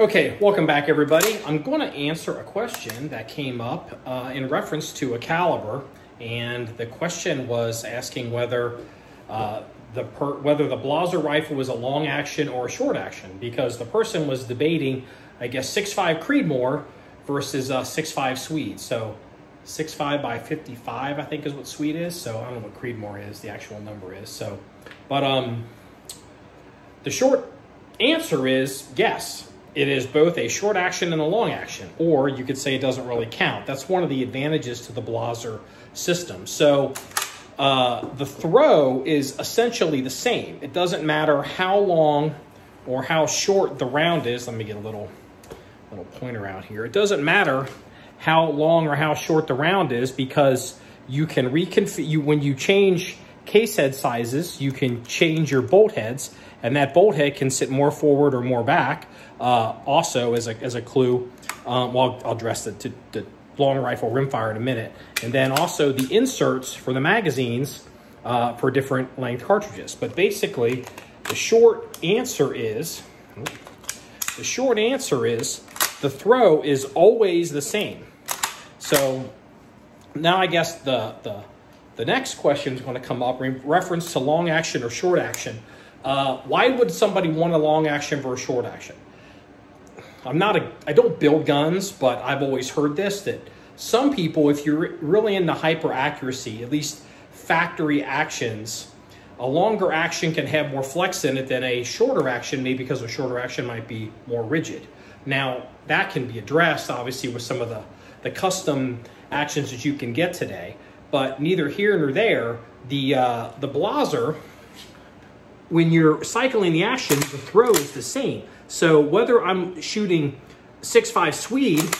Okay, welcome back everybody. I'm going to answer a question that came up uh, in reference to a caliber, and the question was asking whether uh, the per- whether the Blaser rifle was a long action or a short action, because the person was debating, I guess, 6.5 Creedmoor versus uh, 6.5 Swede. So 6.5 by 55, I think is what Swede is. So I don't know what Creedmoor is, the actual number is. So, but um, the short answer is yes it is both a short action and a long action, or you could say it doesn't really count. That's one of the advantages to the Blaser system. So uh, the throw is essentially the same. It doesn't matter how long or how short the round is. Let me get a little little pointer out here. It doesn't matter how long or how short the round is because you can reconfigure you when you change case head sizes, you can change your bolt heads, and that bolt head can sit more forward or more back. Uh, also, as a, as a clue, um, well, I'll address the, to, the long rifle rimfire in a minute. And then also the inserts for the magazines uh, for different length cartridges. But basically, the short answer is, the short answer is the throw is always the same. So now I guess the, the the next question is going to come up in reference to long action or short action. Uh, why would somebody want a long action versus short action? I'm not a, I don't build guns, but I've always heard this that some people, if you're really into hyper accuracy, at least factory actions, a longer action can have more flex in it than a shorter action, maybe because a shorter action might be more rigid. Now, that can be addressed, obviously, with some of the, the custom actions that you can get today but neither here nor there. The, uh, the Blaser, when you're cycling the action, the throw is the same. So whether I'm shooting 6.5 Swede,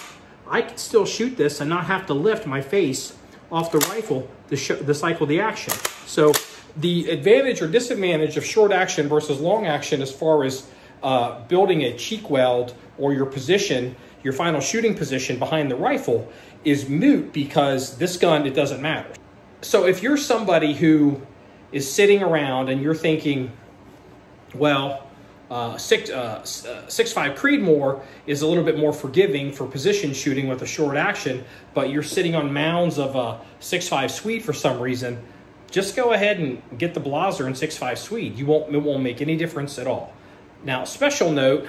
I can still shoot this and not have to lift my face off the rifle to, to cycle the action. So the advantage or disadvantage of short action versus long action as far as uh, building a cheek weld or your position, your final shooting position behind the rifle is moot because this gun, it doesn't matter. So if you're somebody who is sitting around and you're thinking, well, uh, six, uh, uh, six five Creedmoor is a little bit more forgiving for position shooting with a short action, but you're sitting on mounds of a six five Swede for some reason. Just go ahead and get the Blaser and six five Swede. You won't it won't make any difference at all. Now, special note,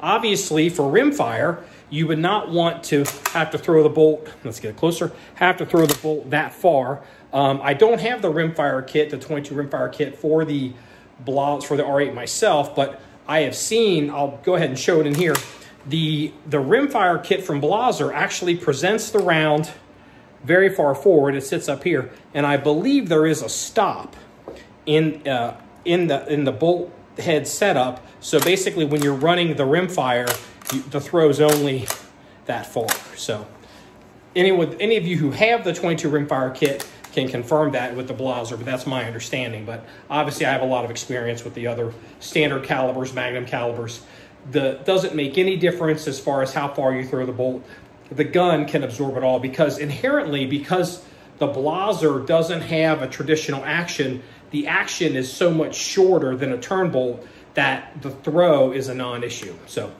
obviously for rimfire, you would not want to have to throw the bolt, let's get closer, have to throw the bolt that far. Um, I don't have the rimfire kit, the 22 rimfire kit for the blobs for the R8 myself, but I have seen, I'll go ahead and show it in here, the, the rimfire kit from Blaser actually presents the round very far forward. It sits up here, and I believe there is a stop in, uh, in, the, in the bolt head setup. So basically when you're running the rimfire, you, the throw's only that far. So any, with, any of you who have the 22 rimfire kit can confirm that with the Blaser, but that's my understanding. But obviously I have a lot of experience with the other standard calibers, Magnum calibers. The doesn't make any difference as far as how far you throw the bolt. The gun can absorb it all because inherently, because the Blaser doesn't have a traditional action, the action is so much shorter than a turn bolt that the throw is a non-issue. So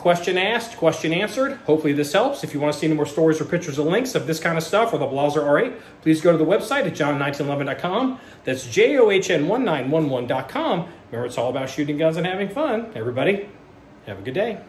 question asked, question answered. Hopefully this helps. If you want to see any more stories or pictures or links of this kind of stuff or the Blaser R8, please go to the website at john1911.com. That's J-O-H-N1911.com. Remember, it's all about shooting guns and having fun. Everybody, have a good day.